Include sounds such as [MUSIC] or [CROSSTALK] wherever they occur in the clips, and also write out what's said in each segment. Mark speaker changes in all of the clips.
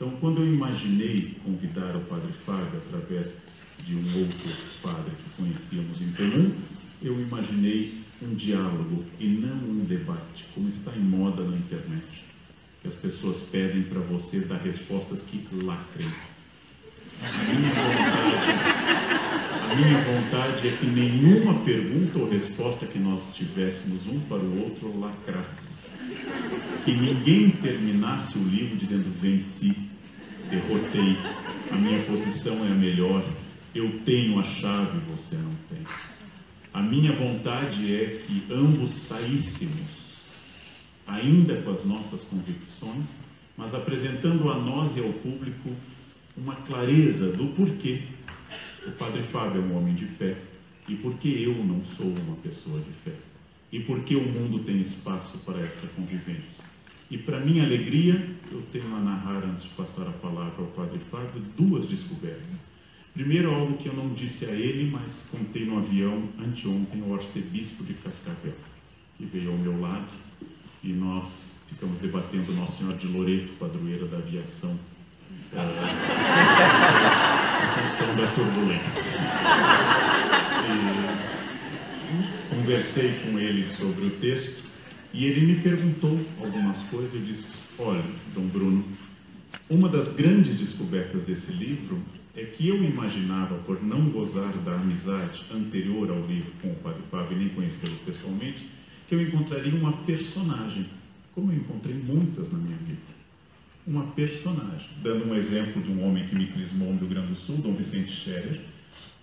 Speaker 1: Então, quando eu imaginei convidar o Padre Fábio através de um outro padre que conhecíamos em comum, eu imaginei um diálogo e não um debate, como está em moda na internet, que as pessoas pedem para você dar respostas que lacrem. A minha vontade, a minha vontade é que nenhuma pergunta ou resposta que nós tivéssemos um para o outro lacrasse. Que ninguém terminasse o livro dizendo venci, derrotei, a minha posição é a melhor, eu tenho a chave, você não tem. A minha vontade é que ambos saíssemos, ainda com as nossas convicções, mas apresentando a nós e ao público uma clareza do porquê o Padre Fábio é um homem de fé e porque eu não sou uma pessoa de fé e porque o mundo tem espaço para essa convivência. E para minha alegria, eu tenho a narrar, antes de passar a palavra ao Padre Fábio, duas descobertas. Primeiro, algo que eu não disse a ele, mas contei no avião anteontem ao arcebispo de Cascavel, que veio ao meu lado e nós ficamos debatendo Nossa Senhora de Loreto, padroeira da aviação, em função da turbulência. E conversei com ele sobre o texto e ele me perguntou algumas coisas. Eu disse: Olha, Dom Bruno, uma das grandes descobertas desse livro é que eu imaginava, por não gozar da amizade anterior ao livro com o Padre Fábio e nem conhecê-lo pessoalmente, que eu encontraria uma personagem, como eu encontrei muitas na minha vida uma personagem. Dando um exemplo de um homem que me crismou no Rio Grande do Sul, Dom Vicente Scherer,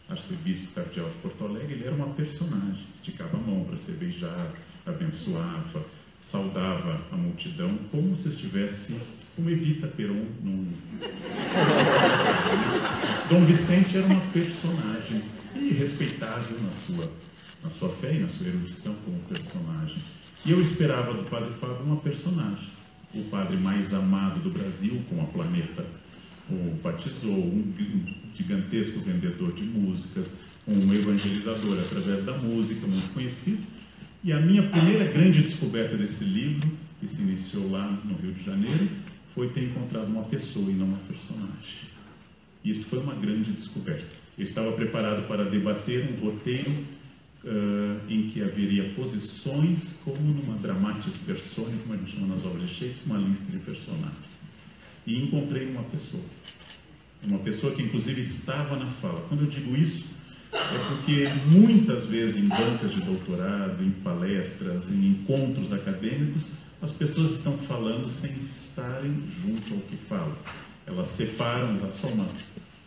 Speaker 1: arcebispo cardeal de Porto Alegre, ele era uma personagem. Esticava a mão para ser beijado, abençoava, saudava a multidão, como se estivesse como Evita Peron num... [LAUGHS] Dom Vicente era uma personagem e respeitável na sua, na sua fé e na sua erudição como personagem. E eu esperava do Padre Fábio uma personagem o padre mais amado do Brasil, com a Planeta o batizou, um gigantesco vendedor de músicas, um evangelizador através da música, muito conhecido. E a minha primeira grande descoberta desse livro, que se iniciou lá no Rio de Janeiro, foi ter encontrado uma pessoa e não uma personagem. Isso foi uma grande descoberta. Eu estava preparado para debater um roteiro uh, em que haveria posições, como numa dramatis personae, como a gente chama nas obras de Shakespeare, uma lista de personagens. E encontrei uma pessoa. Uma pessoa que, inclusive, estava na fala. Quando eu digo isso, é porque muitas vezes em bancas de doutorado, em palestras, em encontros acadêmicos, as pessoas estão falando sem estarem junto ao que falam. Elas separam, usar só uma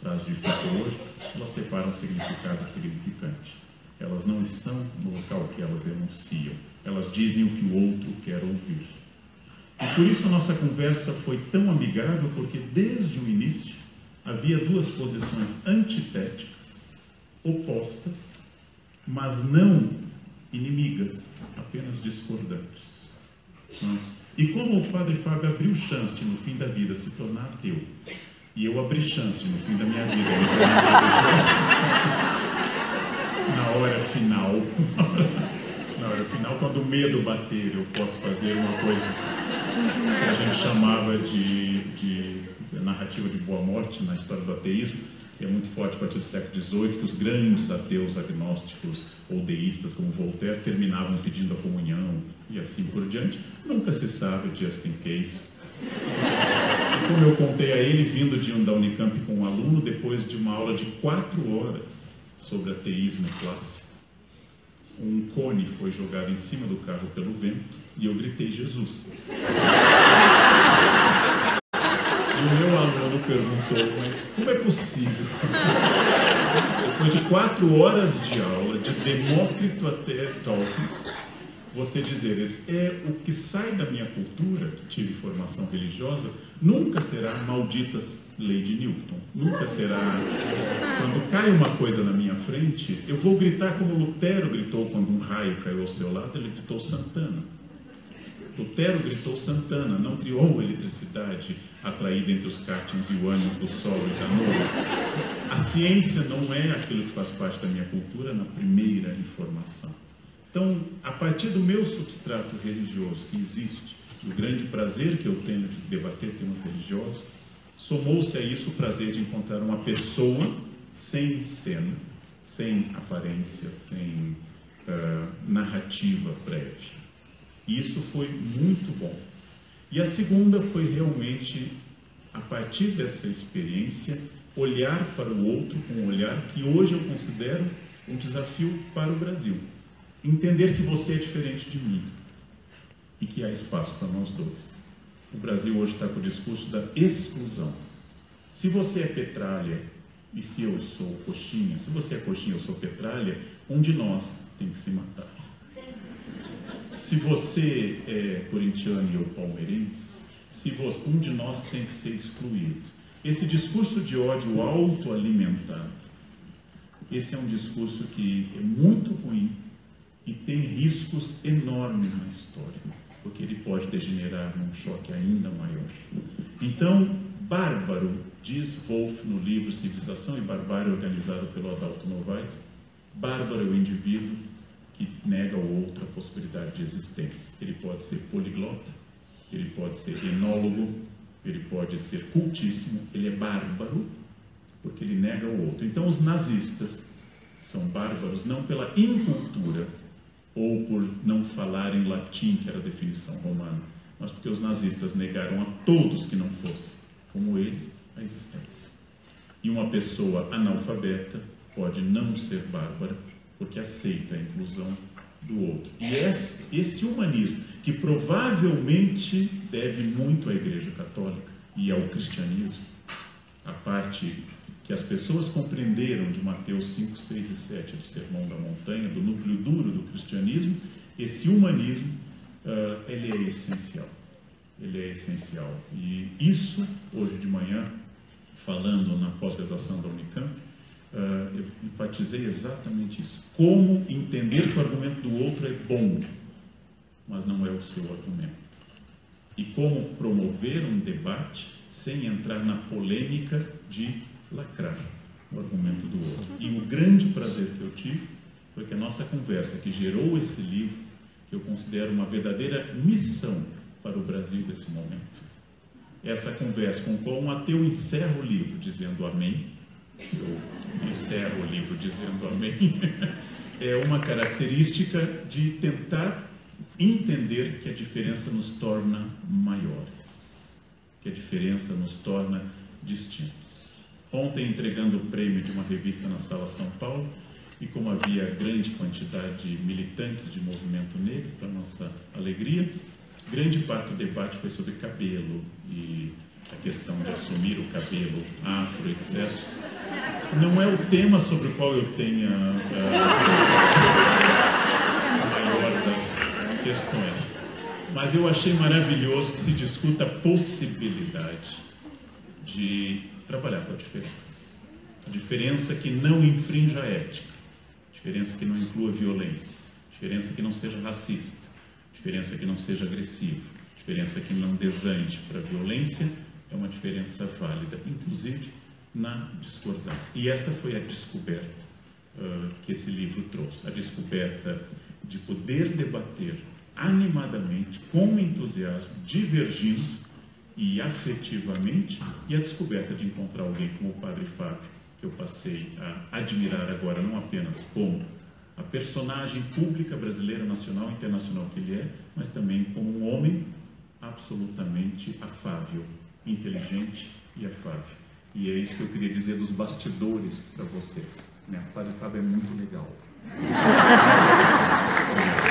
Speaker 1: frase difícil hoje, elas separam significado e significante. Elas não estão no local que elas enunciam. Elas dizem o que o outro quer ouvir. E por isso a nossa conversa foi tão amigável, porque desde o início havia duas posições antitéticas, opostas, mas não inimigas, apenas discordantes. É? E como o padre Fábio abriu chance no fim da vida, se tornar ateu, e eu abri chance no fim da minha vida, me tornar na hora final. [LAUGHS] na hora final, quando o medo bater, eu posso fazer uma coisa que a gente chamava de, de narrativa de boa morte na história do ateísmo, que é muito forte a partir do século XVIII, que os grandes ateus agnósticos ou deístas, como Voltaire, terminavam pedindo a comunhão e assim por diante. Nunca se sabe, just in case. Como eu contei a ele, vindo de um da Unicamp com um aluno, depois de uma aula de quatro horas, sobre ateísmo clássico. Um cone foi jogado em cima do carro pelo vento e eu gritei Jesus. O meu aluno perguntou, mas como é possível? [LAUGHS] Depois de quatro horas de aula, de Demócrito até Dawkins, você dizer eles, é o que sai da minha cultura, que tive formação religiosa, nunca será malditas lei de Newton. Nunca será. Quando cai uma coisa na minha frente, eu vou gritar como Lutero gritou quando um raio caiu ao seu lado, ele gritou Santana. Lutero gritou Santana, não criou eletricidade atraída entre os cátions e o ânions do Sol e da Lua. A ciência não é aquilo que faz parte da minha cultura na primeira informação. Então, a partir do meu substrato religioso que existe, do grande prazer que eu tenho de debater temas religiosos, Somou-se a isso o prazer de encontrar uma pessoa sem cena, sem aparência, sem uh, narrativa prévia. E isso foi muito bom. E a segunda foi realmente, a partir dessa experiência, olhar para o outro com um olhar que hoje eu considero um desafio para o Brasil. Entender que você é diferente de mim e que há espaço para nós dois. O Brasil hoje está com o discurso da exclusão. Se você é petralha e se eu sou coxinha, se você é coxinha eu sou petralha, um de nós tem que se matar. Se você é corintiano e eu palmeirense, se você, um de nós tem que ser excluído. Esse discurso de ódio autoalimentado, esse é um discurso que é muito ruim e tem riscos enormes na história, porque ele pode degenerar num choque ainda maior. Então, bárbaro, diz Wolff no livro Civilização e Barbárie, organizado pelo Adalto Novaes, bárbaro é o indivíduo que nega ao outro a possibilidade de existência. Ele pode ser poliglota, ele pode ser enólogo, ele pode ser cultíssimo, ele é bárbaro, porque ele nega ao outro. Então, os nazistas são bárbaros não pela incultura ou por não falar em latim, que era a definição romana, mas porque os nazistas negaram a todos que não fossem, como eles, a existência. E uma pessoa analfabeta pode não ser bárbara porque aceita a inclusão do outro. E esse, esse humanismo, que provavelmente deve muito à Igreja Católica e ao cristianismo, a parte que as pessoas compreenderam de Mateus 5, 6 e 7 do Sermão da Montanha, do núcleo duro do cristianismo, esse humanismo, uh, ele é essencial. Ele é essencial. E isso, hoje de manhã, falando na pós-graduação da Unicamp, uh, eu enfatizei exatamente isso. Como entender que o argumento do outro é bom, mas não é o seu argumento. E como promover um debate sem entrar na polêmica de lacrar o argumento do outro. E o grande prazer que eu tive foi que a nossa conversa, que gerou esse livro, que eu considero uma verdadeira missão para o Brasil desse momento, essa conversa com qual um ateu encerra o livro dizendo amém, eu encerro o livro dizendo amém, [LAUGHS] é uma característica de tentar entender que a diferença nos torna maiores, que a diferença nos torna distintos. Ontem, entregando o prêmio de uma revista na Sala São Paulo, e como havia grande quantidade de militantes de movimento negro, para nossa alegria, grande parte do debate foi sobre cabelo e a questão de assumir o cabelo afro, etc. Não é o tema sobre o qual eu tenha uh, a [LAUGHS] maior das questões, mas eu achei maravilhoso que se discuta a possibilidade de trabalhar com a diferença. A diferença que não infrinja a ética, diferença que não inclua violência, diferença que não seja racista, diferença que não seja agressiva, diferença que não desande para a violência, é uma diferença válida, inclusive na discordância. E esta foi a descoberta uh, que esse livro trouxe a descoberta de poder debater animadamente, com entusiasmo, divergindo e afetivamente, e a descoberta de encontrar alguém como o Padre Fábio, que eu passei a admirar agora, não apenas como a personagem pública brasileira, nacional e internacional que ele é, mas também como um homem absolutamente afável, inteligente e é afável. E é isso que eu queria dizer dos bastidores para vocês. Né? A Padre Fábio é muito legal. [LAUGHS]